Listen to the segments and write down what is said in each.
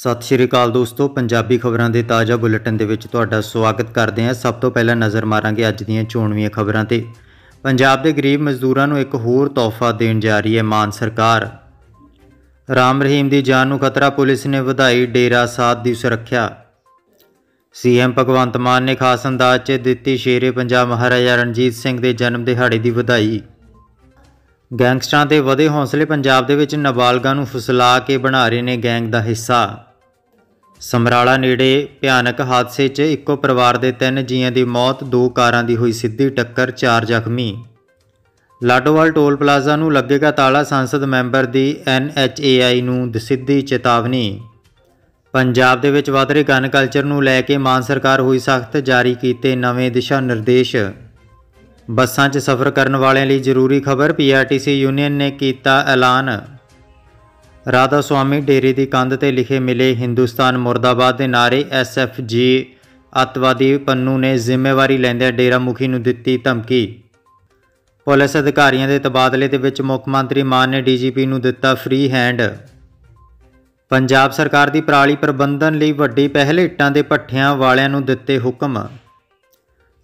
ਸਤਿ ਸ਼੍ਰੀ ਅਕਾਲ ਦੋਸਤੋ, ਪੰਜਾਬੀ ਖਬਰਾਂ ਦੇ ਤਾਜ਼ਾ ਬੁਲੇਟਿਨ ਦੇ ਵਿੱਚ ਤੁਹਾਡਾ ਸਵਾਗਤ ਕਰਦੇ ਹਾਂ। ਸਭ ਤੋਂ ਪਹਿਲਾਂ ਨਜ਼ਰ ਮਾਰਾਂਗੇ ਅੱਜ ਦੀਆਂ ਚੋਣਵੀਆਂ ਖਬਰਾਂ ਤੇ। ਪੰਜਾਬ ਦੇ ਗਰੀਬ ਮਜ਼ਦੂਰਾਂ ਨੂੰ ਇੱਕ ਹੋਰ ਤੋਹਫਾ ਦੇਣ ਜਾ ਰਹੀ ਹੈ ਮਾਨ ਸਰਕਾਰ। ਰਾਮ ਰਹੀਮ ਦੀ ਜਾਨ ਨੂੰ ਖਤਰਾ ਪੁਲਿਸ ਨੇ ਵਧਾਈ, ਡੇਰਾ ਸਾਧ ਦੀ ਸੁਰੱਖਿਆ। ਸੀਐਮ ਭਗਵੰਤ ਮਾਨ ਨੇ ਖਾਸ ਅੰਦਾਜ਼ 'ਚ ਦਿੱਤੀ ਸ਼ੇਰੇ ਪੰਜਾਬ ਮਹਾਰਾਜਾ ਰਣਜੀਤ ਸਿੰਘ ਦੇ ਜਨਮ ਦਿਹਾੜੇ ਦੀ ਵਧਾਈ। ਗੈਂਗਸਟਰਾਂ ਦੇ ਵਧੇ ਹੌਸਲੇ ਪੰਜਾਬ ਦੇ ਵਿੱਚ ਨਾਬਾਲਗਾਂ ਨੂੰ ਫੁਸਲਾ ਕੇ ਬਣਾ ਰਹੇ ਨੇ ਗੈਂਗ ਦਾ ਹਿੱਸਾ। ਸਮਰਾਲਾ ਨੇੜੇ ਭਿਆਨਕ ਹਾਦਸੇ 'ਚ ਇੱਕੋ ਪਰਿਵਾਰ ਦੇ ਤਿੰਨ ਜੀਆਂ ਦੀ ਮੌਤ, ਦੋ ਕਾਰਾਂ ਦੀ ਹੋਈ ਸਿੱਧੀ ਟੱਕਰ, ਚਾਰ ਜ਼ਖਮੀ। ਲਾਡੋਵਾਲ ਟੋਲ ਪਲਾਜ਼ਾ ਨੂੰ ਲੱਗੇਗਾ ਤਾਲਾ ਸੰਸਦ ਮੈਂਬਰ ਦੀ ਐਨਐਚਏਆਈ ਨੂੰ ਸਿੱਧੀ ਚੇਤਾਵਨੀ। ਪੰਜਾਬ ਦੇ ਵਿੱਚ ਵਧ ਰਹੇ ਗਨ ਕਲਚਰ ਨੂੰ ਲੈ ਕੇ ਮਾਨ ਸਰਕਾਰ ਹੋਈ ਸਖਤ ਜਾਰੀ ਕੀਤੇ ਨਵੇਂ ਦਿਸ਼ਾ ਨਿਰਦੇਸ਼। ਬੱਸਾਂ 'ਚ ਸਫ਼ਰ ਕਰਨ ਵਾਲਿਆਂ ਲਈ ਜ਼ਰੂਰੀ ਖਬਰ ਪੀਆਰਟੀਸੀ ਯੂਨੀਅਨ ਨੇ ਕੀਤਾ ਐਲਾਨ। ਰਾਧਾ ਸੁਆਮੀ ਡੇਰੇ ਦੀ ਕੰਧ ਤੇ ਲਿਖੇ ਮਿਲੇ ਹਿੰਦੁਸਤਾਨ ਮੁਰਦਾਬਾਦ ਦੇ ਨਾਰੇ ਐਸਐਫਜੀ ਅੱਤਵਾਦੀ ਪੰਨੂ ਨੇ ਜ਼ਿੰਮੇਵਾਰੀ ਲੈਂਦਿਆਂ ਡੇਰਾ ਮੁਖੀ ਨੂੰ ਦਿੱਤੀ ਧਮਕੀ। ਪੁਲਿਸ ਅਧਿਕਾਰੀਆਂ ਦੇ ਤਬਾਦਲੇ ਦੇ ਵਿੱਚ ਮੁੱਖ ਮੰਤਰੀ ਮਾਨ ਨੇ ਡੀਜੀਪੀ ਨੂੰ ਦਿੱਤਾ ਫ੍ਰੀ ਹੈਂਡ। ਪੰਜਾਬ ਸਰਕਾਰ ਦੀ ਪਰਾਲੀ ਪ੍ਰਬੰਧਨ ਲਈ ਵੱਡੀ ਪਹਿਲ ਇੱਟਾਂ ਦੇ ਪੱਠਿਆਂ ਵਾਲਿਆਂ ਨੂੰ ਦਿੱਤੇ ਹੁਕਮ।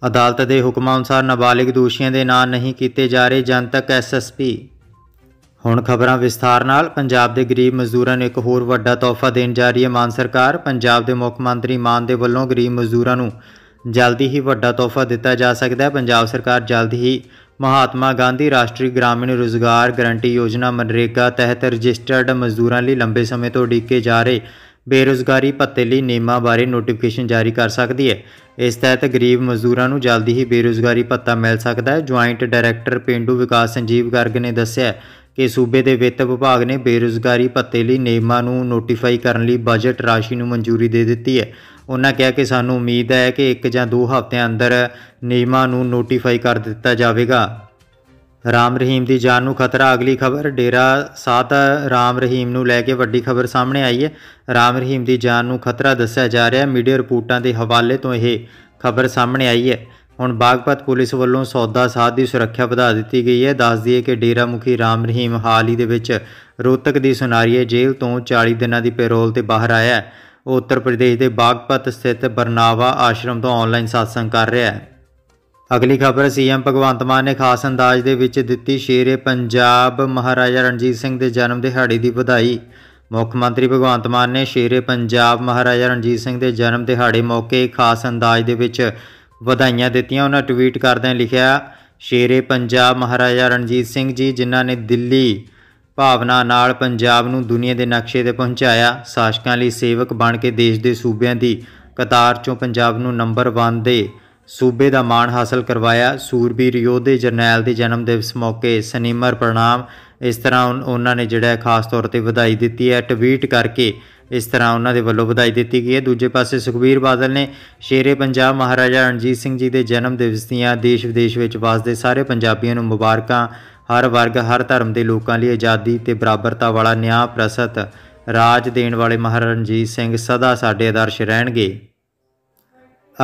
ਅਦਾਲਤ ਦੇ ਹੁਕਮਾਂ ਅਨੁਸਾਰ ਨਾਬਾਲਿਗ ਦੋਸ਼ੀਆਂ ਦੇ ਨਾਂ ਨਹੀਂ ਕੀਤੇ ਜਾ ਰਹੇ ਜਨਤਕ ਐਸਐਸਪੀ ਹੁਣ ਖਬਰਾਂ ਵਿਸਥਾਰ ਨਾਲ, ਪੰਜਾਬ ਦੇ ਗਰੀਬ ਮਜ਼ਦੂਰਾਂ ਨੂੰ ਇੱਕ ਹੋਰ ਵੱਡਾ ਤੋਹਫਾ ਦੇਣ ਜਾ ਰਹੀ ਹੈ ਮਾਨ ਸਰਕਾਰ। ਪੰਜਾਬ ਦੇ ਮੁੱਖ ਮੰਤਰੀ ਮਾਨ ਦੇ ਵੱਲੋਂ ਗਰੀਬ ਮਜ਼ਦੂਰਾਂ ਨੂੰ ਜਲਦੀ ਹੀ ਵੱਡਾ ਤੋਹਫਾ ਦਿੱਤਾ ਜਾ ਸਕਦਾ ਹੈ। ਪੰਜਾਬ ਸਰਕਾਰ ਜਲਦ ਹੀ ਮਹਾਤਮਾ ਗਾਂਧੀ ਰਾਸ਼ਟਰੀ ਗ੍ਰਾਮੀਣ ਰੋਜ਼ਗਾਰ ਗਰੰਟੀ ਯੋਜਨਾ ਮਨਰੇਗਾ ਤਹਿਤ ਰਜਿਸਟਰਡ ਮਜ਼ਦੂਰਾਂ ਲਈ ਲੰਬੇ ਸਮੇਂ ਤੋਂ ਉਡੀਕੇ ਜਾ ਰਹੇ ਬੇਰੋਜ਼ਗਾਰੀ ਭੱਤੇ ਲਈ ਨਿਯਮਾਂ ਬਾਰੇ ਨੋਟੀਫਿਕੇਸ਼ਨ ਜਾਰੀ ਕਰ ਸਕਦੀ ਹੈ। ਇਸ ਤਹਿਤ ਗਰੀਬ ਮਜ਼ਦੂਰਾਂ ਨੂੰ ਜਲਦੀ ਹੀ ਬੇਰੋਜ਼ਗਾਰੀ ਭੱਤਾ ਮਿਲ ਸਕਦਾ ਹੈ। ਜੁਆਇੰਟ ਡਾਇਰੈਕਟਰ ਪਿੰਡੂ ਵਿਕਾਸ ਸੰਜੀਵ ਗਰਗ ਨੇ ਦੱਸਿਆ ਕਿ ਸੂਬੇ ਦੇ ਵਿੱਤ ਵਿਭਾਗ ਨੇ ਬੇਰੋਜ਼ਗਾਰੀ ਭੱਤੇ ਲਈ ਨਿਯਮਾਂ ਨੂੰ ਨੋਟੀਫਾਈ ਕਰਨ ਲਈ ਬਜਟ ਰਾਸ਼ੀ ਨੂੰ ਮਨਜ਼ੂਰੀ ਦੇ ਦਿੱਤੀ ਹੈ। ਉਹਨਾਂ ਕਿਹਾ ਕਿ ਸਾਨੂੰ ਉਮੀਦ ਹੈ ਕਿ ਇੱਕ ਜਾਂ ਦੋ ਹਫ਼ਤਿਆਂ ਅੰਦਰ ਨਿਯਮਾਂ ਨੂੰ ਨੋਟੀਫਾਈ ਕਰ ਦਿੱਤਾ ਜਾਵੇਗਾ। ਰਾਮ ਰਹੀਮ ਦੀ ਜਾਨ ਨੂੰ ਖਤਰਾ, ਅਗਲੀ ਖਬਰ ਡੇਰਾ ਸਾਧ ਰਾਮ ਰਹੀਮ ਨੂੰ ਲੈ ਕੇ ਵੱਡੀ ਖਬਰ ਸਾਹਮਣੇ ਆਈ ਹੈ। ਰਾਮ ਰਹੀਮ ਦੀ ਜਾਨ ਨੂੰ ਖਤਰਾ ਦੱਸਿਆ ਜਾ ਰਿਹਾ ਹੈ। ਮੀਡੀਆ ਰਿਪੋਰਟਾਂ ਦੇ ਹਵਾਲੇ ਤੋਂ ਇਹ ਖਬਰ ਸਾਹਮਣੇ ਆਈ ਹੈ। ਹੁਣ ਬਾਗਪਤ ਪੁਲਿਸ ਵੱਲੋਂ ਸੌਦਾ ਸਾਧ ਦੀ ਸੁਰੱਖਿਆ ਵਧਾ ਦਿੱਤੀ ਗਈ ਹੈ। ਦੱਸ ਦਈਏ ਕਿ ਡੇਰਾ ਮੁਖੀ ਰਾਮ ਰਹੀਮ ਹਾਲ ਹੀ ਦੇ ਵਿੱਚ ਰੋਹਤਕ ਦੀ ਸੁਨਾਰੀਏ ਜੇਲ੍ਹ ਤੋਂ 40 ਦਿਨਾਂ ਦੀ ਪੈਰੋਲ ਤੇ ਬਾਹਰ ਆਇਆ ਹੈ। ਉਹ ਉੱਤਰ ਪ੍ਰਦੇਸ਼ ਦੇ ਬਾਗਪਤ ਸਥਿਤ ਬਰਨਾਵਾ ਆਸ਼ਰਮ ਤੋਂ ਆਨਲਾਈਨ satsang ਕਰ ਰਿਹਾ ਹੈ। ਅਗਲੀ ਖਬਰ, ਸੀਐਮ ਭਗਵੰਤ ਮਾਨ ਨੇ ਖਾਸ ਅੰਦਾਜ਼ ਦੇ ਵਿੱਚ ਦਿੱਤੀ ਸ਼ੇਰੇ ਪੰਜਾਬ ਮਹਾਰਾਜਾ ਰਣਜੀਤ ਸਿੰਘ ਦੇ ਜਨਮ ਦਿਹਾੜੇ ਦੀ ਵਧਾਈ। ਮੁੱਖ ਮੰਤਰੀ ਭਗਵੰਤ ਮਾਨ ਨੇ ਸ਼ੇਰੇ ਪੰਜਾਬ ਮਹਾਰਾਜਾ ਰਣਜੀਤ ਸਿੰਘ ਦੇ ਜਨਮ ਦਿਹਾੜੇ ਮੌਕੇ ਖਾਸ ਅੰਦਾਜ਼ ਦੇ ਵਿੱਚ ਵਧਾਈਆਂ ਦਿੱਤੀਆਂ। ਉਹਨਾਂ ਟਵੀਟ ਕਰਦਿਆਂ ਲਿਖਿਆ, ਸ਼ੇਰੇ ਪੰਜਾਬ ਮਹਾਰਾਜਾ ਰਣਜੀਤ ਸਿੰਘ ਜੀ, ਜਿਨ੍ਹਾਂ ਨੇ ਦਿੱਲੀ ਭਾਵਨਾ ਨਾਲ ਪੰਜਾਬ ਨੂੰ ਦੁਨੀਆ ਦੇ ਨਕਸ਼ੇ ਤੇ ਪਹੁੰਚਾਇਆ, ਸ਼ਾਸਕਾਂ ਲਈ ਸੇਵਕ ਬਣ ਕੇ ਦੇਸ਼ ਦੇ ਸੂਬਿਆਂ ਦੀ ਕਤਾਰ ਚੋਂ ਪੰਜਾਬ ਨੂੰ ਨੰਬਰ 1 ਦੇ ਸੂਬੇ ਦਾ ਮਾਣ ਹਾਸਲ ਕਰਵਾਇਆ। ਸੂਰਬੀਰ ਯੋਧੇ ਜਰਨੈਲ ਦੇ ਜਨਮ ਦਿਵਸ ਮੌਕੇ ਸਨੀਮਰ ਪ੍ਰਣਾਮ। ਇਸ ਤਰ੍ਹਾਂ ਉਹਨਾਂ ਨੇ ਜਿਹੜਾ ਖਾਸ ਤੌਰ ਤੇ ਵਧਾਈ ਦਿੱਤੀ ਹੈ। ਟਵੀਟ ਕਰਕੇ ਇਸ ਤਰ੍ਹਾਂ ਉਹਨਾਂ ਦੇ ਵੱਲੋਂ ਵਧਾਈ ਦਿੱਤੀ ਗਈ ਹੈ। ਦੂਜੇ ਪਾਸੇ ਸੁਖਬੀਰ ਬਾਦਲ ਨੇ ਸ਼ੇਰੇ ਪੰਜਾਬ ਮਹਾਰਾਜਾ ਰਣਜੀਤ ਸਿੰਘ ਜੀ ਦੇ ਜਨਮ ਦਿਵਸ ਦੀਆਂ ਦੇਸ਼ ਵਿਦੇਸ਼ ਵਿੱਚ ਵਸਦੇ ਸਾਰੇ ਪੰਜਾਬੀਆਂ ਨੂੰ ਮੁਬਾਰਕਾਂ। ਹਰ ਵਰਗ, ਹਰ ਧਰਮ ਦੇ ਲੋਕਾਂ ਲਈ ਆਜ਼ਾਦੀ ਤੇ ਬਰਾਬਰਤਾ ਵਾਲਾ ਨਿਆਂ ਪ੍ਰਸਤ ਰਾਜ ਦੇਣ ਵਾਲੇ ਮਹਾਰਾਜਾ ਰਣਜੀਤ ਸਿੰਘ ਸਦਾ ਸਾਡੇ ਆਦਰਸ਼ ਰਹਿਣਗੇ।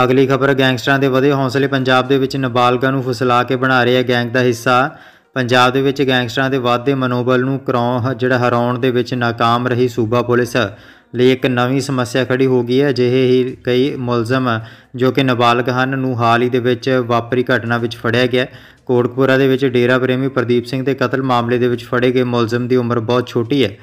ਅਗਲੀ ਖਬਰ ਗੈਂਗਸਟਰਾਂ ਦੇ ਵਧੇ ਹੌਸਲੇ ਪੰਜਾਬ ਦੇ ਵਿੱਚ ਨਾਬਾਲਗਾਂ ਨੂੰ ਫੁਸਲਾ ਕੇ ਬਣਾ ਰਿਹਾ ਗੈਂਗ ਦਾ ਹਿੱਸਾ ਪੰਜਾਬ ਦੇ ਵਿੱਚ ਗੈਂਗਸਟਰਾਂ ਦੇ ਵਾਧੇ ਮਨੋਬਲ ਨੂੰ ਕਰਾਉਣ ਜਿਹੜਾ ਹਰਾਉਣ ਦੇ ਵਿੱਚ ناکਾਮ ਰਹੀ ਸੂਬਾ ਪੁਲਿਸ ਲਈ ਇੱਕ ਨਵੀਂ ਸਮੱਸਿਆ ਖੜੀ ਹੋ ਗਈ ਹੈ। ਜਿਹੇ ਹੀ ਕਈ ਮੁਲਜ਼ਮ ਜੋ ਕਿ ਨਾਬਾਲਗ ਹਨ, ਨੂੰ ਹਾਲ ਹੀ ਦੇ ਵਿੱਚ ਵਾਪਰੀ ਘਟਨਾ ਵਿੱਚ ਫੜਿਆ ਗਿਆ। ਕੋਟਕਪੂਰਾ ਦੇ ਵਿੱਚ ਡੇਰਾ ਪ੍ਰੇਮੀ ਪ੍ਰਦੀਪ ਸਿੰਘ ਦੇ ਕਤਲ ਮਾਮਲੇ ਦੇ ਵਿੱਚ ਫੜੇ ਗਏ ਮੁਲਜ਼ਮ ਦੀ ਉਮਰ ਬਹੁਤ ਛੋਟੀ ਹੈ।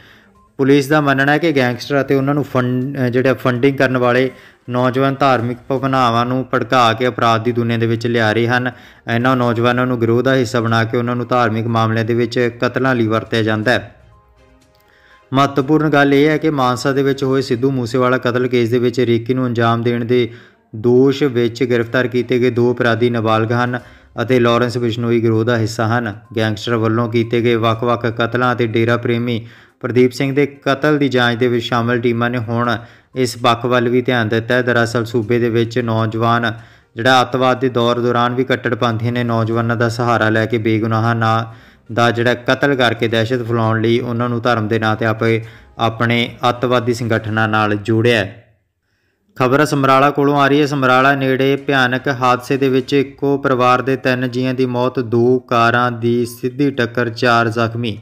ਪੁਲਿਸ ਦਾ ਮੰਨਣਾ ਹੈ ਕਿ ਗੈਂਗਸਟਰ ਅਤੇ ਉਹਨਾਂ ਨੂੰ ਫੰਡ ਜਿਹੜੇ ਫੰਡਿੰਗ ਕਰਨ ਵਾਲੇ ਨੌਜਵਾਨ ਧਾਰਮਿਕ ਭਾਵਨਾਵਾਂ ਨੂੰ ਭੜਕਾ ਕੇ ਅਪਰਾਧ ਦੀ ਦੁਨੀਆ ਦੇ ਵਿੱਚ ਲਿਆ ਰਹੇ ਹਨ। ਇਹਨਾਂ ਨੌਜਵਾਨਾਂ ਨੂੰ ਗਿਰੋਹ ਦਾ ਹਿੱਸਾ ਬਣਾ ਕੇ ਉਹਨਾਂ ਨੂੰ ਧਾਰਮਿਕ ਮਾਮਲਿਆਂ ਦੇ ਵਿੱਚ ਕਤਲਾਂ ਲਈ ਵਰਤਿਆ ਜਾਂਦਾ ਹੈ। ਮਹੱਤਵਪੂਰਨ ਗੱਲ ਇਹ ਹੈ ਕਿ ਮਾਨਸਾ ਦੇ ਵਿੱਚ ਹੋਏ ਸਿੱਧੂ ਮੂਸੇਵਾਲਾ ਕਤਲ ਕੇਸ ਦੇ ਵਿੱਚ ਰੇਕੀ ਨੂੰ ਅੰਜਾਮ ਦੇਣ ਦੇ ਦੋਸ਼ ਵਿੱਚ ਗ੍ਰਿਫਤਾਰ ਕੀਤੇ ਗਏ ਦੋ ਅਪਰਾਧੀ ਨਾਬਾਲਗ ਹਨ ਅਤੇ ਲਾਰੈਂਸ ਬਿਸ਼ਨੋਈ ਗਰੋਹ ਦਾ ਹਿੱਸਾ ਹਨ। ਗੈਂਗਸਟਰ ਵੱਲੋਂ ਕੀਤੇ ਗਏ ਵੱਖ-ਵੱਖ ਕਤਲਾਂ ਅਤੇ ਡੇਰਾ ਪ੍ਰੇਮੀ ਪ੍ਰਦੀਪ ਸਿੰਘ ਦੇ ਕਤਲ ਦੀ ਜਾਂਚ ਦੇ ਵਿੱਚ ਸ਼ਾਮਲ ਟੀਮਾਂ ਨੇ ਹੁਣ ਇਸ ਪੱਖ ਵੱਲ ਵੀ ਧਿਆਨ ਦਿੱਤਾ ਹੈ। ਦਰਅਸਲ ਸੂਬੇ ਦੇ ਵਿੱਚ ਨੌਜਵਾਨ ਜਿਹੜਾ ਅੱਤਵਾਦ ਦੇ ਦੌਰ ਦੌਰਾਨ ਵੀ ਕੱਟੜਪੰਥੀਆਂ ਨੇ, ਨੌਜਵਾਨਾਂ ਦਾ ਸਹਾਰਾ ਲੈ ਕੇ ਬੇਗੁਨਾਹਾਂ ਨਾ ਦਾ ਜਿਹੜਾ ਕਤਲ ਕਰਕੇ ਦਹਿਸ਼ਤ ਫੈਲਾਉਣ ਲਈ ਉਹਨਾਂ ਨੂੰ ਧਰਮ ਦੇ ਨਾਂ ਤੇ ਆਪੇ ਆਪਣੇ ਅੱਤਵਾਦੀ ਸੰਗਠਨਾਂ ਨਾਲ ਜੋੜਿਆ ਖਬਰ ਸਮਰਾਲਾ ਕੋਲੋਂ ਆ ਰਹੀ ਹੈ। ਸਮਰਾਲਾ ਨੇੜੇ ਭਿਆਨਕ ਹਾਦਸੇ ਦੇ ਵਿੱਚ ਇੱਕੋ ਪਰਿਵਾਰ ਦੇ ਤਿੰਨ ਜੀਆਂ ਦੀ ਮੌਤ, ਦੋ ਕਾਰਾਂ ਦੀ ਸਿੱਧੀ ਟੱਕਰ, ਚਾਰ ਜ਼ਖਮੀ।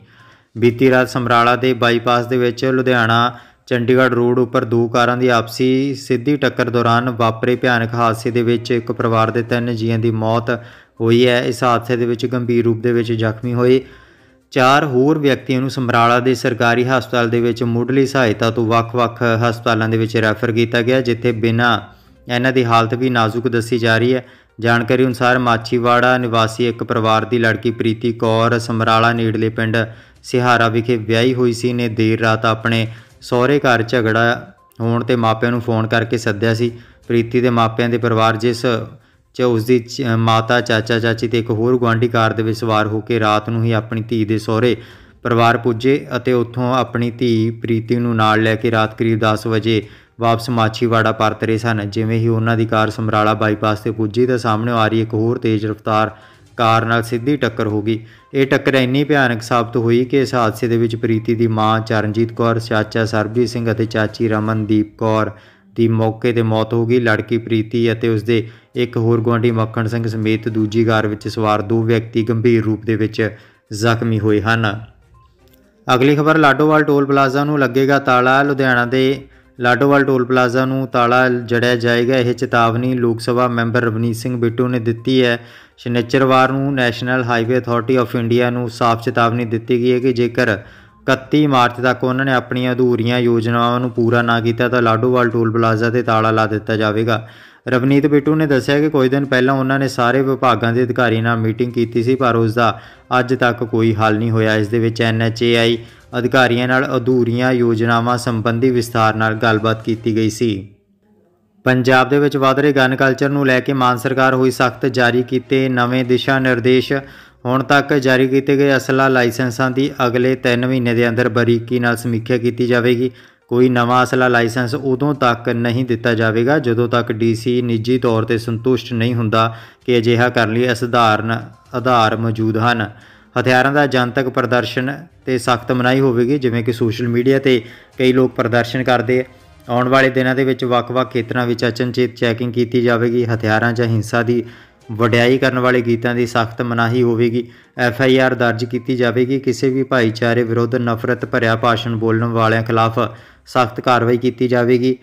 ਬੀਤੀ ਰਾਤ ਸਮਰਾਲਾ ਦੇ ਬਾਈਪਾਸ ਦੇ ਵਿੱਚ ਲੁਧਿਆਣਾ, ਚੰਡੀਗੜ੍ਹ ਰੋਡ ਉੱਪਰ ਦੋ ਕਾਰਾਂ ਦੀ ਆਪਸੀ ਸਿੱਧੀ ਟੱਕਰ ਦੌਰਾਨ ਵਾਪਰੇ ਭਿਆਨਕ ਹਾਦਸੇ ਦੇ ਵਿੱਚ ਇੱਕ ਪਰਿਵਾਰ ਦੇ ਤਿੰਨ ਜੀਆਂ ਦੀ ਮੌਤ ਹੋਈ ਹੈ। ਇਸ ਹਾਦਸੇ ਦੇ ਵਿੱਚ ਗੰਭੀਰ ਰੂਪ ਦੇ ਵਿੱਚ ਜ਼ਖਮੀ ਹੋਏ ਚਾਰ ਹੋਰ ਵਿਅਕਤੀਆਂ ਨੂੰ ਸਮਰਾਲਾ ਦੇ ਸਰਕਾਰੀ ਹਸਪਤਾਲ ਦੇ ਵਿੱਚ ਮੁੱਢਲੀ ਸਹਾਇਤਾ ਤੋਂ ਵੱਖ-ਵੱਖ ਹਸਪਤਾਲਾਂ ਦੇ ਵਿੱਚ ਰੈਫਰ ਕੀਤਾ ਗਿਆ, ਜਿੱਥੇ ਬਿਨਾਂ ਇਹਨਾਂ ਦੀ ਹਾਲਤ ਵੀ ਨਾਜ਼ੁਕ ਦੱਸੀ ਜਾ ਰਹੀ ਹੈ। ਜਾਣਕਾਰੀ ਅਨੁਸਾਰ ਮਾਛੀਵਾੜਾ ਨਿਵਾਸੀ ਇੱਕ ਪਰਿਵਾਰ ਦੀ ਲੜਕੀ ਪ੍ਰੀਤੀ ਕੌਰ ਸਮਰਾਲਾ ਨੇੜਲੇ ਪਿੰਡ ਸਿਹਾਰਾ ਵਿਖੇ ਵਿਆਹੀ ਹੋਈ ਸੀ, ਨੇ ਦੇਰ ਰਾਤ ਆਪਣੇ ਸਹੁਰੇ ਘਰ ਝਗੜਾ ਹੋਣ ਤੇ ਮਾਪਿਆਂ ਨੂੰ ਫੋਨ ਕਰਕੇ ਸੱਦਿਆ ਸੀ। ਪ੍ਰੀਤੀ ਦੇ ਮਾਪਿਆਂ ਦੇ ਪਰਿਵਾਰ ਜਿਸ ਚ ਉਸ ਦੀ ਚ- ਮਾਤਾ, ਚਾਚਾ, ਚਾਚੀ ਤੇ ਇੱਕ ਹੋਰ ਗੁਆਂਢੀ ਕਾਰ ਦੇ ਵਿੱਚ ਸਵਾਰ ਹੋ ਕੇ ਰਾਤ ਨੂੰ ਹੀ ਆਪਣੀ ਧੀ ਦੇ ਸਹੁਰੇ ਪਰਿਵਾਰ ਪੁੱਜੇ ਅਤੇ ਉੱਥੋਂ ਆਪਣੀ ਧੀ ਪ੍ਰੀਤੀ ਨੂੰ ਨਾਲ ਲੈ ਕੇ ਰਾਤ ਕਰੀਬ 10 ਵਜੇ ਵਾਪਸ ਮਾਛੀਵਾੜਾ ਪਰਤ ਰਹੇ ਸਨ। ਜਿਵੇਂ ਹੀ ਉਹਨਾਂ ਦੀ ਕਾਰ ਸਮਰਾਲਾ ਬਾਈਪਾਸ ਤੇ ਪੁੱਜੀ ਤਾਂ ਸਾਹਮਣੇ ਆ ਰਹੀ ਇੱਕ ਹੋਰ ਤੇਜ਼ ਰਫ਼ਤਾਰ ਕਾਰ ਨਾਲ ਸਿੱਧੀ ਟੱਕਰ ਹੋ ਗਈ। ਇਹ ਟੱਕਰ ਇੰਨੀ ਭਿਆਨਕ ਸਾਬਤ ਹੋਈ ਕਿ ਇਸ ਹਾਦਸੇ ਦੇ ਵਿੱਚ ਪ੍ਰੀਤੀ ਦੀ ਮਾਂ ਚਰਨਜੀਤ ਕੌਰ, ਚਾਚਾ ਸਰਬਜੀਤ ਸਿੰਘ ਅਤੇ ਚਾਚੀ ਰਮਨਦੀਪ ਕੌਰ ਦੀ ਮੌਕੇ ਤੇ ਮੌਤ ਹੋ ਗਈ। ਲੜਕੀ ਪ੍ਰੀਤੀ ਅਤੇ ਉਸਦੇ ਇੱਕ ਹੋਰ ਗੁਆਂਢੀ ਮੱਖਣ ਸਿੰਘ ਸਮੇਤ ਦੂਜੀ ਕਾਰ ਵਿੱਚ ਸਵਾਰ ਦੋ ਵਿਅਕਤੀ ਗੰਭੀਰ ਰੂਪ ਦੇ ਵਿੱਚ ਜ਼ਖਮੀ ਹੋਏ ਹਨ। ਅਗਲੀ ਖਬਰ ਲਾਡੋਵਾਲ ਟੋਲ ਪਲਾਜ਼ਾ ਨੂੰ ਲੱਗੇਗਾ ਤਾਲਾ। ਲੁਧਿਆਣਾ ਦੇ ਲਾਡੋਵਾਲ ਟੋਲ ਪਲਾਜ਼ਾ ਨੂੰ ਤਾਲਾ ਜੜਿਆ ਜਾਏਗਾ। ਇਹ ਚੇਤਾਵਨੀ ਲੋਕ ਸਭਾ ਮੈਂਬਰ ਰਵਨੀਤ ਸਿੰਘ ਬਿੱਟੂ ਨੇ ਦਿੱਤੀ ਹੈ। ਸ਼ਨੀਚਰਵਾਰ ਨੂੰ National Highway Authority of India ਨੂੰ ਸਾਫ਼ ਚੇਤਾਵਨੀ ਦਿੱਤੀ ਗਈ ਹੈ ਕਿ ਜੇਕਰ 31 ਮਾਰਚ ਤੱਕ ਉਹਨਾਂ ਨੇ ਆਪਣੀਆਂ ਅਧੂਰੀਆਂ ਯੋਜਨਾਵਾਂ ਨੂੰ ਪੂਰਾ ਨਾ ਕੀਤਾ ਤਾਂ ਲਾਡੋਵਾਲ ਟੋਲ ਪਲਾਜ਼ਾ ਤੇ ਤਾਲਾ ਲਾ ਦਿੱਤਾ ਜਾਵੇਗਾ। ਰਵਨੀਤ ਬਿੱਟੂ ਨੇ ਦੱਸਿਆ ਕਿ ਕੁਝ ਦਿਨ ਪਹਿਲਾਂ ਉਹਨਾਂ ਨੇ ਸਾਰੇ ਵਿਭਾਗਾਂ ਦੇ ਅਧਿਕਾਰੀਆਂ ਨਾਲ ਮੀਟਿੰਗ ਕੀਤੀ ਸੀ, ਪਰ ਉਸ ਦਾ ਅੱਜ ਤੱਕ ਕੋਈ ਹੱਲ ਨਹੀਂ ਹੋਇਆ। ਇਸ ਦੇ ਵਿੱਚ ਐਨਐਚਏਆਈ ਅਧਿਕਾਰੀਆਂ ਨਾਲ ਅਧੂਰੀਆਂ ਯੋਜਨਾਵਾਂ ਸੰਬੰਧੀ ਵਿਸਥਾਰ ਨਾਲ ਗੱਲਬਾਤ ਕੀਤੀ ਗਈ ਸੀ। ਪੰਜਾਬ ਦੇ ਵਿੱਚ ਵਧ ਰਹੇ ਗਨ ਕਲਚਰ ਨੂੰ ਲੈ ਕੇ ਮਾਨ ਸਰਕਾਰ ਹੋਈ ਸਖਤ ਜਾਰੀ ਕੀਤੇ ਨਵੇਂ ਦਿਸ਼ਾ ਨਿਰਦੇਸ਼। ਹੁਣ ਤੱਕ ਜਾਰੀ ਕੀਤੇ ਗਏ ਅਸਲਾ ਲਾਇਸੈਂਸਾਂ ਦੀ ਅਗਲੇ 3 ਮਹੀਨੇ ਦੇ ਅੰਦਰ ਬਰੀਕੀ ਨਾਲ ਸਮੀਖਿਆ ਕੀਤੀ ਜਾਵੇਗੀ। ਕੋਈ ਨਵਾਂ ਅਸਲਾ ਲਾਇਸੈਂਸ ਉਦੋਂ ਤੱਕ ਨਹੀਂ ਦਿੱਤਾ ਜਾਵੇਗਾ ਜਦੋਂ ਤੱਕ ਡੀਸੀ ਨਿੱਜੀ ਤੌਰ ਤੇ ਸੰਤੁਸ਼ਟ ਨਹੀਂ ਹੁੰਦਾ ਕਿ ਅਜਿਹਾ ਕਰਨ ਲਈ ਅਸਧਾਰਨ ਆਧਾਰ ਮੌਜੂਦ ਹਨ। ਹਥਿਆਰਾਂ ਦਾ ਜਨਤਕ ਪ੍ਰਦਰਸ਼ਨ ਤੇ ਸਖਤ ਮਨਾਹੀ ਹੋਵੇਗੀ, ਜਿਵੇਂ ਕਿ ਸੋਸ਼ਲ ਮੀਡੀਆ ਤੇ ਕਈ ਲੋਕ ਪ੍ਰਦਰਸ਼ਨ ਕਰਦੇ ਆ। ਆਉਣ ਵਾਲੇ ਦਿਨਾਂ ਦੇ ਵਿੱਚ ਵੱਖ-ਵੱਖ ਖੇਤਰਾਂ ਵਿੱਚ ਅਚਨਚੇਤ ਚੈਕਿੰਗ ਕੀਤੀ ਜਾਵੇਗੀ। ਹਥਿਆਰਾਂ ਜਾਂ ਹਿੰਸਾ ਦੀ ਵਡਿਆਈ ਕਰਨ ਵਾਲੇ ਗੀਤਾਂ ਦੀ ਸਖਤ ਮਨਾਹੀ ਹੋਵੇਗੀ। ਐਫ ਆਈ ਆਰ ਦਰਜ ਕੀਤੀ ਜਾਵੇਗੀ। ਕਿਸੇ ਵੀ ਭਾਈਚਾਰੇ ਵਿਰੁੱਧ ਨਫ਼ਰਤ ਭਰਿਆ ਭਾਸ਼ਣ ਬੋਲਣ ਵਾਲਿਆਂ ਖਿਲਾਫ ਸਖਤ ਕਾਰਵਾਈ ਕੀਤੀ ਜਾਵੇਗੀ।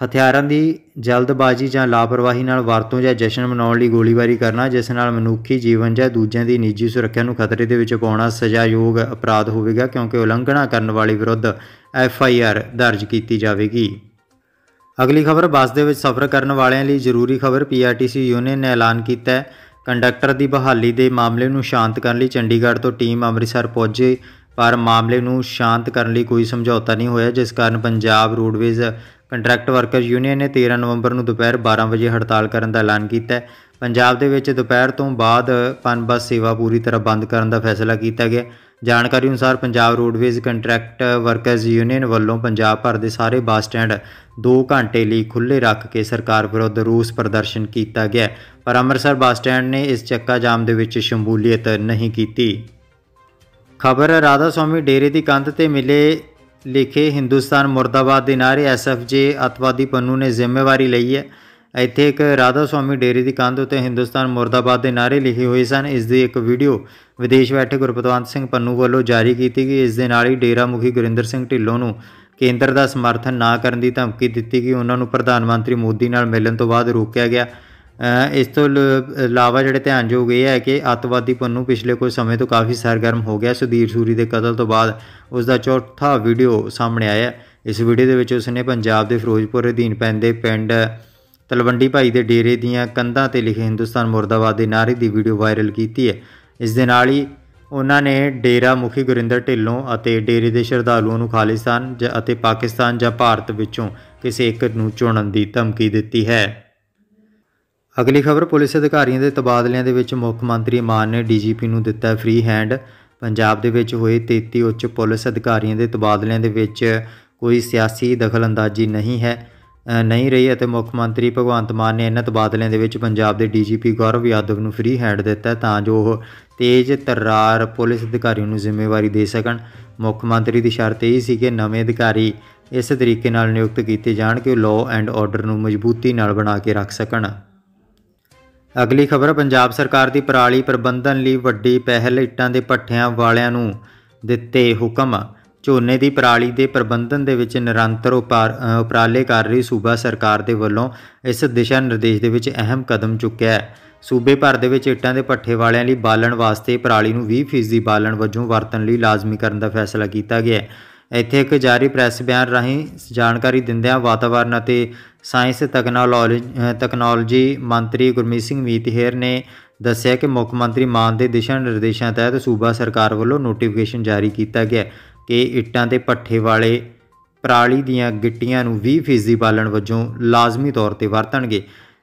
ਹਥਿਆਰਾਂ ਦੀ ਜਲਦਬਾਜ਼ੀ ਜਾਂ ਲਾਪਰਵਾਹੀ ਨਾਲ ਵਰਤੋਂ ਜਾਂ ਜਸ਼ਨ ਮਨਾਉਣ ਲਈ ਗੋਲੀਬਾਰੀ ਕਰਨਾ, ਜਿਸ ਨਾਲ ਮਨੁੱਖੀ ਜੀਵਨ ਜਾਂ ਦੂਜਿਆਂ ਦੀ ਨਿੱਜੀ ਸੁਰੱਖਿਆ ਨੂੰ ਖਤਰੇ ਦੇ ਵਿੱਚ ਪਾਉਣਾ ਸਜ਼ਾਯੋਗ ਅਪਰਾਧ ਹੋਵੇਗਾ, ਕਿਉਂਕਿ ਉਲੰਘਣਾ ਕਰਨ ਵਾਲੇ ਵਿਰੁੱਧ ਐਫ ਆਈ ਆਰ ਦਰਜ ਕੀਤੀ ਜਾਵੇਗੀ। ਅਗਲੀ ਖਬਰ, ਬੱਸ ਦੇ ਵਿੱਚ ਸਫ਼ਰ ਕਰਨ ਵਾਲਿਆਂ ਲਈ ਜ਼ਰੂਰੀ ਖਬਰ ਪੀਆਰਟੀਸੀ ਯੂਨੀਅਨ ਨੇ ਐਲਾਨ ਕੀਤਾ ਹੈ। ਕੰਡਕਟਰ ਦੀ ਬਹਾਲੀ ਦੇ ਮਾਮਲੇ ਨੂੰ ਸ਼ਾਂਤ ਕਰਨ ਲਈ ਚੰਡੀਗੜ੍ਹ ਤੋਂ ਟੀਮ ਅੰਮ੍ਰਿਤਸਰ ਪਹੁੰਚੇ, ਪਰ ਮਾਮਲੇ ਨੂੰ ਸ਼ਾਂਤ ਕਰਨ ਲਈ ਕੋਈ ਸਮਝੌਤਾ ਨਹੀਂ ਹੋਇਆ, ਜਿਸ ਕਾਰਨ Punjab Roadways contract worker union ਨੇ 13 ਨਵੰਬਰ ਨੂੰ ਦੁਪਹਿਰ 12 ਵਜੇ ਹੜਤਾਲ ਕਰਨ ਦਾ ਐਲਾਨ ਕੀਤਾ ਹੈ। ਪੰਜਾਬ ਦੇ ਵਿੱਚ ਦੁਪਹਿਰ ਤੋਂ ਬਾਅਦ ਪਨ ਬੱਸ ਸੇਵਾ ਪੂਰੀ ਤਰ੍ਹਾਂ ਬੰਦ ਕਰਨ ਦਾ ਫੈਸਲਾ ਕੀਤਾ ਗਿਆ। ਜਾਣਕਾਰੀ ਅਨੁਸਾਰ Punjab Roadways contract workers union ਵੱਲੋਂ ਪੰਜਾਬ ਭਰ ਦੇ ਸਾਰੇ ਬੱਸ ਸਟੈਂਡ 2 ਘੰਟੇ ਲਈ ਖੁੱਲ੍ਹੇ ਰੱਖ ਕੇ ਸਰਕਾਰ ਵਿਰੁੱਧ ਰੋਸ ਪ੍ਰਦਰਸ਼ਨ ਕੀਤਾ ਗਿਆ ਪਰ ਅੰਮ੍ਰਿਤਸਰ ਬੱਸ ਸਟੈਂਡ ਨੇ ਇਸ ਚੱਕਾ ਜਾਮ ਦੇ ਵਿੱਚ ਸ਼ਮੂਲੀਅਤ ਨਹੀਂ ਕੀਤੀ। ਖਬਰ ਰਾਧਾ ਸਵਾਮੀ ਡੇਰੇ ਦੀ ਕੰਧ ਤੇ ਮਿਲੇ ਲਿਖੇ ਹਿੰਦੁਸਤਾਨ ਮੁਰਦਾਬਾਦ ਦੇ ਨਾਰੇ ਐਸਐਫਜੇ ਅਤਵਾਦੀ ਪੰਨੂ ਨੇ ਜ਼ਿੰਮੇਵਾਰੀ ਲਈ ਹੈ। ਇੱਥੇ ਇੱਕ ਰਾਧਾ ਸਵਾਮੀ ਡੇਰੇ ਦੀ ਕੰਧ ਉੱਤੇ ਹਿੰਦੁਸਤਾਨ ਮੁਰਦਾਬਾਦ ਦੇ ਨਾਰੇ ਲਿਖੇ ਹੋਏ ਸਨ। ਇਸ ਦੀ ਇੱਕ ਵੀਡੀਓ ਵਿਦੇਸ਼ ਬੈਠੇ ਗੁਰਪਤਵੰਤ ਸਿੰਘ ਪੰਨੂ ਵੱਲੋਂ ਜਾਰੀ ਕੀਤੀ ਗਈ। ਇਸ ਦੇ ਨਾਲ ਹੀ ਡੇਰਾ ਮੁਖੀ ਗੁਰਿੰਦਰ ਸਿੰਘ ਢਿੱਲੋਂ ਨੂੰ ਕੇਂਦਰ ਦਾ ਸਮਰਥਨ ਨਾ ਕਰਨ ਦੀ ਧਮਕੀ ਦਿੱਤੀ ਗਈ। ਉਹਨਾਂ ਨੂੰ ਪ੍ਰਧਾਨ ਮੰਤਰੀ ਮੋਦੀ ਨਾਲ ਮਿਲਣ ਤੋਂ ਬਾਅਦ ਰੋਕਿਆ ਗਿਆ। ਇਸ ਤੋਂ ਲ- ਇਲਾਵਾ ਜਿਹੜੇ ਧਿਆਨਯੋਗ ਇਹ ਹੈ ਕਿ ਅੱਤਵਾਦੀ ਪੰਨੂ ਪਿਛਲੇ ਕੁਝ ਸਮੇਂ ਤੋਂ ਕਾਫੀ ਸਰਗਰਮ ਹੋ ਗਿਆ। ਸੁਧੀਰ ਸੂਰੀ ਦੇ ਕਤਲ ਤੋਂ ਬਾਅਦ ਉਸ ਦਾ ਚੌਥਾ ਵੀਡੀਓ ਸਾਹਮਣੇ ਆਇਆ ਇਸ ਵੀਡੀਓ ਦੇ ਵਿੱਚ ਉਸਨੇ ਪੰਜਾਬ ਦੇ ਫਿਰੋਜ਼ਪੁਰ ਅਧੀਨ ਪੈਂਦੇ ਪਿੰਡ ਤਲਵੰਡੀ ਭਾਈ ਦੇ ਡੇਰੇ ਦੀਆਂ ਕੰਧਾਂ ਤੇ ਲਿਖੇ ਹਿੰਦੁਸਤਾਨ ਮੁਰਦਾਬਾਦ ਦੇ ਨਾਅਰੇ ਦੀ ਵੀਡੀਓ ਵਾਇਰਲ ਕੀਤੀ ਹੈ। ਇਸ ਦੇ ਨਾਲ ਹੀ ਉਹਨਾਂ ਨੇ ਡੇਰਾ ਮੁਖੀ ਗੁਰਿੰਦਰ ਢਿੱਲੋਂ ਅਤੇ ਡੇਰੇ ਦੇ ਸ਼ਰਧਾਲੂਆਂ ਨੂੰ ਖਾਲਿਸਤਾਨ ਜਾਂ, ਅਤੇ ਪਾਕਿਸਤਾਨ ਜਾਂ ਭਾਰਤ ਵਿੱਚੋਂ ਕਿਸੇ ਇੱਕ ਨੂੰ ਚੁਣਨ ਦੀ ਧਮਕੀ ਦਿੱਤੀ ਹੈ। ਅਗਲੀ ਖਬਰ, ਪੁਲਿਸ ਅਧਿਕਾਰੀਆਂ ਦੇ ਤਬਾਦਲਿਆਂ ਦੇ ਵਿੱਚ ਮੁੱਖ ਮੰਤਰੀ ਮਾਨ ਨੇ ਡੀਜੀਪੀ ਨੂੰ ਦਿੱਤਾ ਫ੍ਰੀ ਹੈਂਡ ਪੰਜਾਬ ਦੇ ਵਿੱਚ ਹੋਏ 33 ਉੱਚ ਪੁਲਿਸ ਅਧਿਕਾਰੀਆਂ ਦੇ ਤਬਾਦਲਿਆਂ ਦੇ ਵਿੱਚ ਕੋਈ ਸਿਆਸੀ ਦਖਲਅੰਦਾਜ਼ੀ ਨਹੀਂ ਹੈ ਨਹੀਂ ਰਹੀ ਅਤੇ ਮੁੱਖ ਮੰਤਰੀ ਭਗਵੰਤ ਮਾਨ ਨੇ ਇਹਨਾਂ ਤਬਾਦਲਿਆਂ ਦੇ ਵਿੱਚ ਪੰਜਾਬ ਦੇ ਡੀਜੀਪੀ ਗੌਰਵ ਯਾਦਵ ਨੂੰ ਫ੍ਰੀ ਹੈਂਡ ਦਿੱਤਾ ਤਾਂ ਜੋ ਉਹ ਤੇਜ਼ ਤਰਾਰ ਪੁਲਿਸ ਅਧਿਕਾਰੀਆਂ ਨੂੰ ਜ਼ਿੰਮੇਵਾਰੀ ਦੇ ਸਕਣ। ਮੁੱਖ ਮੰਤਰੀ ਦੀ ਸ਼ਰਤ ਇਹ ਸੀ ਕਿ ਨਵੇਂ ਅਧਿਕਾਰੀ ਇਸ ਤਰੀਕੇ ਨਾਲ ਨਿਯੁਕਤ ਕੀਤੇ ਜਾਣ ਕਿ ਉਹ ਲਾਅ ਐਂਡ ਆਰਡਰ ਨੂੰ ਮਜ਼ਬੂਤੀ ਨਾਲ ਬਣਾ ਕੇ ਰੱਖ ਸਕਣ। ਅਗਲੀ ਖਬਰ, ਪੰਜਾਬ ਸਰਕਾਰ ਦੀ ਪਰਾਲੀ ਪ੍ਰਬੰਧਨ ਲਈ ਵੱਡੀ ਪਹਿਲ, ਇੱਟਾਂ ਦੇ ਪੱਠਿਆਂ ਵਾਲਿਆਂ ਨੂੰ ਦਿੱਤੇ ਹੁਕਮ। ਝੋਨੇ ਦੀ ਪਰਾਲੀ ਦੇ ਪ੍ਰਬੰਧਨ ਦੇ ਵਿੱਚ ਨਿਰੰਤਰ ਉਪਾਰ- ਉਪਰਾਲੇ ਕਰ ਰਹੀ ਸੂਬਾ ਸਰਕਾਰ ਦੇ ਵੱਲੋਂ ਇਸ ਦਿਸ਼ਾ ਨਿਰਦੇਸ਼ ਦੇ ਵਿੱਚ ਅਹਿਮ ਕਦਮ ਚੁੱਕਿਆ ਹੈ। ਸੂਬੇ ਭਰ ਦੇ ਵਿੱਚ ਇੱਟਾਂ ਦੇ ਭੱਠੇ ਵਾਲਿਆਂ ਲਈ ਬਾਲਣ ਵਾਸਤੇ ਪਰਾਲੀ ਨੂੰ 20% ਬਾਲਣ ਵਜੋਂ ਵਰਤਣ ਲਈ ਲਾਜ਼ਮੀ ਕਰਨ ਦਾ ਫੈਸਲਾ ਕੀਤਾ ਗਿਆ ਹੈ। ਇੱਥੇ ਇੱਕ ਜਾਰੀ ਪ੍ਰੈਸ ਬਿਆਨ ਰਾਹੀਂ ਜਾਣਕਾਰੀ ਦਿੰਦਿਆਂ ਵਾਤਾਵਰਣ ਅਤੇ ਸਾਇੰਸ ਤਕਨਾਲੋਜੀ ਤਕਨਾਲੋਜੀ ਮੰਤਰੀ ਗੁਰਮੀਤ ਸਿੰਘ ਮੀਤਹਿਰ ਨੇ ਦੱਸਿਆ ਕਿ ਮੁੱਖ ਮੰਤਰੀ ਮਾਨ ਦੇ ਦਿਸ਼ਾ ਨਿਰਦੇਸ਼ਾਂ ਤਹਿਤ ਸੂਬਾ ਸਰਕਾਰ ਵੱਲੋਂ ਨੋਟੀਫਿਕੇਸ਼ਨ ਜਾਰੀ ਕੀਤਾ ਗਿਆ ਕਿ ਇੱਟਾਂ ਦੇ ਭੱਠੇ ਵਾਲੇ ਪਰਾਲੀ ਦੀਆਂ ਗਿੱਟੀਆਂ ਨੂੰ 20% ਬਾਲਣ ਵਜੋਂ ਲਾਜ਼ਮੀ ਤੌਰ ਤੇ ਵਰਤਣਗੇ।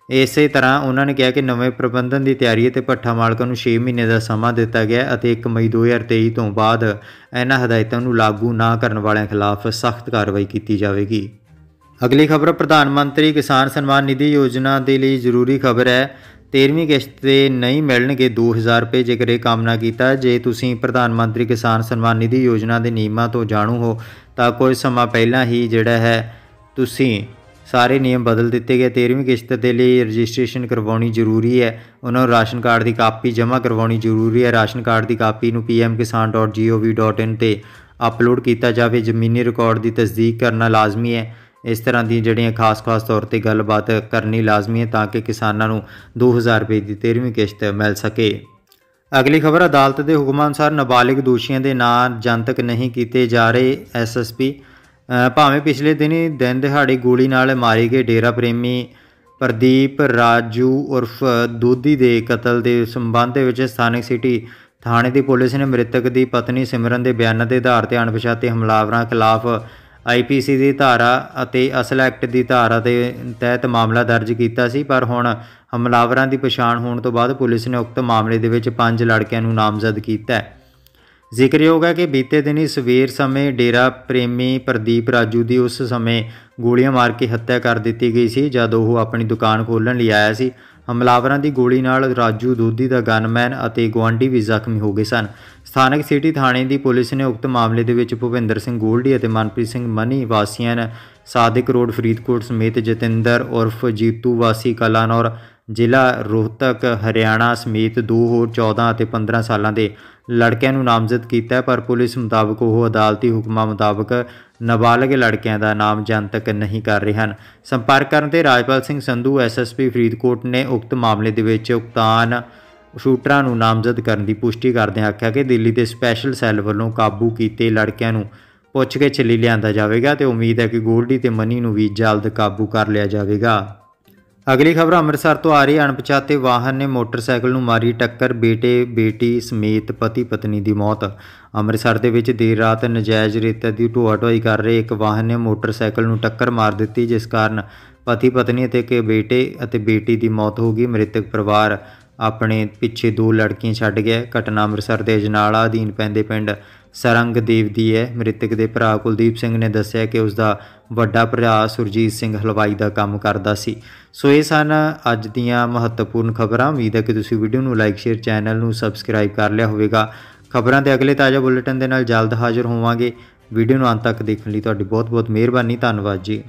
ਇਸੇ ਤਰ੍ਹਾਂ ਉਹਨਾਂ ਨੇ ਕਿਹਾ ਕਿ ਨਵੇਂ ਪ੍ਰਬੰਧਨ ਦੀ ਤਿਆਰੀ ਅਤੇ ਭੱਠਾ ਮਾਲਕਾਂ ਨੂੰ 6 ਮਹੀਨੇ ਦਾ ਸਮਾਂ ਦਿੱਤਾ ਗਿਆ ਅਤੇ 1 ਮਈ 2023 ਤੋਂ ਬਾਅਦ ਇਹਨਾਂ ਹਦਾਇਤਾਂ ਨੂੰ ਲਾਗੂ ਨਾ ਕਰਨ ਵਾਲਿਆਂ ਖਿਲਾਫ ਸਖਤ ਕਾਰਵਾਈ ਕੀਤੀ ਜਾਵੇਗੀ। ਅਗਲੀ ਖਬਰ, ਪ੍ਰਧਾਨ ਮੰਤਰੀ ਕਿਸਾਨ ਸਨਮਾਨ ਨਿਧੀ ਯੋਜਨਾ ਦੇ ਲਈ ਜ਼ਰੂਰੀ ਖਬਰ ਹੈ। 13ਵੀਂ ਕਿਸ਼ਤ ਤੇ ਨਹੀਂ ਮਿਲਣਗੇ 2000 ਰੁਪਏ ਜੇਕਰ ਇਹ ਕੰਮ ਨਾ ਕੀਤਾ। ਜੇ ਤੁਸੀਂ ਪ੍ਰਧਾਨ ਮੰਤਰੀ ਕਿਸਾਨ ਸਨਮਾਨ ਨਿਧੀ ਯੋਜਨਾ ਦੇ ਨਿਯਮਾਂ ਤੋਂ ਜਾਣੂ ਹੋ, ਤਾਂ ਕੁਝ ਸਮਾਂ ਪਹਿਲਾਂ ਹੀ ਜਿਹੜਾ ਹੈ, ਤੁਸੀਂ ਸਾਰੇ ਨਿਯਮ ਬਦਲ ਦਿੱਤੇ ਗਏ। 13ਵੀਂ ਕਿਸ਼ਤ ਦੇ ਲਈ ਰਜਿਸਟ੍ਰੇਸ਼ਨ ਕਰਵਾਉਣੀ ਜ਼ਰੂਰੀ ਹੈ। ਉਹਨਾਂ ਨੂੰ ਰਾਸ਼ਨ ਕਾਰਡ ਦੀ ਕਾਪੀ ਜਮ੍ਹਾਂ ਕਰਵਾਉਣੀ ਜ਼ਰੂਰੀ ਹੈ। ਰਾਸ਼ਨ ਕਾਰਡ ਦੀ ਕਾਪੀ ਨੂੰ pmkisan.gov.in ਤੇ ਅਪਲੋਡ ਕੀਤਾ ਜਾਵੇ। ਜ਼ਮੀਨੀ ਰਿਕਾਰਡ ਦੀ ਤਸਦੀਕ ਕਰਨਾ ਲਾਜ਼ਮੀ ਹੈ। ਇਸ ਤਰ੍ਹਾਂ ਦੀਆਂ ਜਿਹੜੀਆਂ ਖਾਸ-ਖਾਸ ਤੌਰ ਤੇ ਗੱਲਬਾਤ ਕਰਨੀ ਲਾਜ਼ਮੀ ਹੈ ਤਾਂ ਕਿ ਕਿਸਾਨਾਂ ਨੂੰ 2000 ਰੁਪਏ ਦੀ 13ਵੀਂ ਕਿਸ਼ਤ ਮਿਲ ਸਕੇ। ਅਗਲੀ ਖਬਰ, ਅਦਾਲਤ ਦੇ ਹੁਕਮਾਂ ਅਨੁਸਾਰ ਨਾਬਾਲਿਗ ਦੋਸ਼ੀਆਂ ਦੇ ਨਾਂ ਜਨਤਕ ਨਹੀਂ ਕੀਤੇ ਜਾ ਰਹੇ। ਐਸਐਸਪੀ ਭਾਵੇਂ ਪਿਛਲੇ ਦਿਨੀ ਦਿਨ ਦਿਹਾੜੇ ਗੋਲੀ ਨਾਲ ਮਾਰੇ ਗਏ ਡੇਰਾ ਪ੍ਰੇਮੀ ਪ੍ਰਦੀਪ ਰਾਜੂ ਉਰਫ ਦੋਦੀ ਦੇ ਕਤਲ ਦੇ ਸੰਬੰਧ ਵਿੱਚ ਸਥਾਨਕ ਸਿਟੀ ਥਾਣੇ ਦੀ ਪੁਲਿਸ ਨੇ ਮ੍ਰਿਤਕ ਦੀ ਪਤਨੀ ਸਿਮਰਨ ਦੇ ਬਿਆਨਾਂ ਦੇ ਆਧਾਰ ਤੇ ਅਣਪਛਾਤੇ ਹਮਲਾਵਰਾਂ ਖਿਲਾਫ ਆਈਪੀਸੀ ਦੀ ਧਾਰਾ ਅਤੇ ਅਸਲ ਐਕਟ ਦੀ ਧਾਰਾ ਦੇ ਤਹਿਤ ਮਾਮਲਾ ਦਰਜ ਕੀਤਾ ਸੀ, ਪਰ ਹੁਣ ਹਮਲਾਵਰਾਂ ਦੀ ਪਛਾਣ ਹੋਣ ਤੋਂ ਬਾਅਦ ਪੁਲਿਸ ਨੇ ਉਕਤ ਮਾਮਲੇ ਦੇ ਵਿੱਚ ਪੰਜ ਲੜਕਿਆਂ ਨੂੰ ਨਾਮਜ਼ਦ ਕੀਤਾ ਹੈ। ਜ਼ਿਕਰਯੋਗ ਹੈ ਕਿ ਬੀਤੇ ਦਿਨੀ ਸਵੇਰ ਸਮੇਂ ਡੇਰਾ ਪ੍ਰੇਮੀ ਪ੍ਰਦੀਪ ਰਾਜੂ ਦੀ ਉਸ ਸਮੇਂ ਗੋਲੀਆਂ ਮਾਰ ਕੇ ਹੱਤਿਆ ਕਰ ਦਿੱਤੀ ਗਈ ਸੀ, ਜਦ ਉਹ ਆਪਣੀ ਦੁਕਾਨ ਖੋਲ੍ਹਣ ਲਈ ਆਇਆ ਸੀ। ਹਮਲਾਵਰਾਂ ਦੀ ਗੋਲੀ ਨਾਲ ਰਾਜੂ ਦੋਦੀ ਦਾ ਗਨਮੈਨ ਅਤੇ ਗੁਆਂਢੀ ਵੀ ਜ਼ਖਮੀ ਹੋ ਗਏ ਸਨ। ਸਥਾਨਕ ਸਿਟੀ ਥਾਣੇ ਦੀ ਪੁਲਿਸ ਨੇ ਉਕਤ ਮਾਮਲੇ ਦੇ ਵਿੱਚ ਭੁਪਿੰਦਰ ਸਿੰਘ ਗੋਲਡੀ ਅਤੇ ਮਨਪ੍ਰੀਤ ਸਿੰਘ ਮਨੀ ਵਾਸੀਆਂ ਸਾਦਿਕ ਰੋਡ, ਫਰੀਦਕੋਟ ਸਮੇਤ ਜਤਿੰਦਰ ਉਰਫ ਜੀਤੂ ਵਾਸੀ, ਕਲਾਨੌਰ ਜ਼ਿਲ੍ਹਾ ਰੋਹਤਕ, ਹਰਿਆਣਾ ਸਮੇਤ ਦੋ ਹੋਰ 14 ਅਤੇ 15 ਸਾਲਾਂ ਦੇ ਲੜਕਿਆਂ ਨੂੰ ਨਾਮਜ਼ਦ ਕੀਤਾ ਪਰ ਪੁਲਿਸ ਮੁਤਾਬਕ ਉਹ ਅਦਾਲਤੀ ਹੁਕਮਾਂ ਮੁਤਾਬਕ ਨਾਬਾਲਗ ਲੜਕਿਆਂ ਦਾ ਨਾਮ ਜਨਤਕ ਨਹੀਂ ਕਰ ਰਹੇ ਹਨ। ਸੰਪਰਕ ਕਰਨ ਤੇ ਰਾਜਪਾਲ ਸਿੰਘ ਸੰਧੂ ਐਸਐਸਪੀ ਫਰੀਦਕੋਟ ਨੇ ਉਕਤ ਮਾਮਲੇ ਦੇ ਵਿੱਚ ਉਕਤਾਨ ਸ਼ੂਟਰਾਂ ਨੂੰ ਨਾਮਜ਼ਦ ਕਰਨ ਦੀ ਪੁਸ਼ਟੀ ਕਰਦਿਆਂ ਆਖਿਆ ਕਿ ਦਿੱਲੀ ਦੇ ਸਪੈਸ਼ਲ ਸੈੱਲ ਵੱਲੋਂ ਕਾਬੂ ਕੀਤੇ ਲੜਕਿਆਂ ਨੂੰ ਪੁੱਛ ਕੇ ਚੱਲੀ ਲਿਆਂਦਾ ਜਾਵੇਗਾ ਤੇ ਉਮੀਦ ਹੈ ਕਿ ਗੋਲਡੀ ਤੇ ਮਨੀ ਨੂੰ ਵੀ ਜਲਦ ਕਾਬੂ ਕਰ ਲਿਆ ਜਾਵੇਗਾ ਅਗਲੀ ਖਬਰ, ਅੰਮ੍ਰਿਤਸਰ ਤੋਂ ਆ ਰਹੀ ਹੈ। ਅਣਪਛਾਤੇ ਵਾਹਨ ਨੇ ਮੋਟਰਸਾਈਕਲ ਨੂੰ ਮਾਰੀ ਟੱਕਰ, ਬੇਟੇ, ਬੇਟੀ ਸਮੇਤ ਪਤੀ ਪਤਨੀ ਦੀ ਮੌਤ ਅੰਮ੍ਰਿਤਸਰ ਦੇ ਵਿੱਚ ਦੇਰ ਰਾਤ ਨਜਾਇਜ਼ ਰੇਤ ਦੀ ਢੋਆ ਢੋਈ ਕਰ ਰਹੇ ਇੱਕ ਵਾਹਨ ਨੇ ਮੋਟਰਸਾਈਕਲ ਨੂੰ ਟੱਕਰ ਮਾਰ ਦਿੱਤੀ, ਜਿਸ ਕਾਰਨ ਪਤੀ ਪਤਨੀ ਅਤੇ ਇੱਕ ਬੇਟੇ ਅਤੇ ਬੇਟੀ ਦੀ ਮੌਤ ਹੋ ਗਈ ਮ੍ਰਿਤਕ ਪਰਿਵਾਰ ਆਪਣੇ ਪਿੱਛੇ ਦੋ ਲੜਕੀਆਂ ਛੱਡ ਗਿਆ। ਘਟਨਾ ਅੰਮ੍ਰਿਤਸਰ ਦੇ ਅਜਨਾਲਾ ਅਧੀਨ ਪੈਂਦੇ ਪਿੰਡ ਸਰੰਗ ਦੇਵ ਦੀ ਹੈ। ਮ੍ਰਿਤਕ ਦੇ ਭਰਾ ਕੁਲਦੀਪ ਸਿੰਘ ਨੇ ਦੱਸਿਆ ਕਿ ਉਸ ਦਾ ਵੱਡਾ ਭਰਾ ਸੁਰਜੀਤ ਸਿੰਘ ਹਲਵਾਈ ਦਾ ਕੰਮ ਕਰਦਾ ਸੀ। ਸੋ ਇਹ ਸਨ ਅੱਜ ਦੀਆਂ ਮਹੱਤਵਪੂਰਨ ਖਬਰਾਂ। ਉਮੀਦ ਹੈ ਕਿ ਤੁਸੀਂ ਵੀਡੀਓ ਨੂੰ ਲਾਈਕ, ਸ਼ੇਅਰ, ਚੈਨਲ ਨੂੰ ਸਬਸਕ੍ਰਾਈਬ ਕਰ ਲਿਆ ਹੋਵੇਗਾ। ਖਬਰਾਂ ਦੇ ਅਗਲੇ ਤਾਜ਼ਾ ਬੁਲੇਟਿਨ ਦੇ ਨਾਲ ਜਲਦ ਹਾਜ਼ਰ ਹੋਵਾਂਗੇ। ਵੀਡੀਓ ਨੂੰ ਅੰਤ ਤੱਕ ਦੇਖਣ ਲਈ ਤੁਹਾਡੀ ਬਹੁਤ ਬਹੁਤ ਮਿਹਰਬਾਨੀ। ਧੰਨਵਾਦ ਜੀ।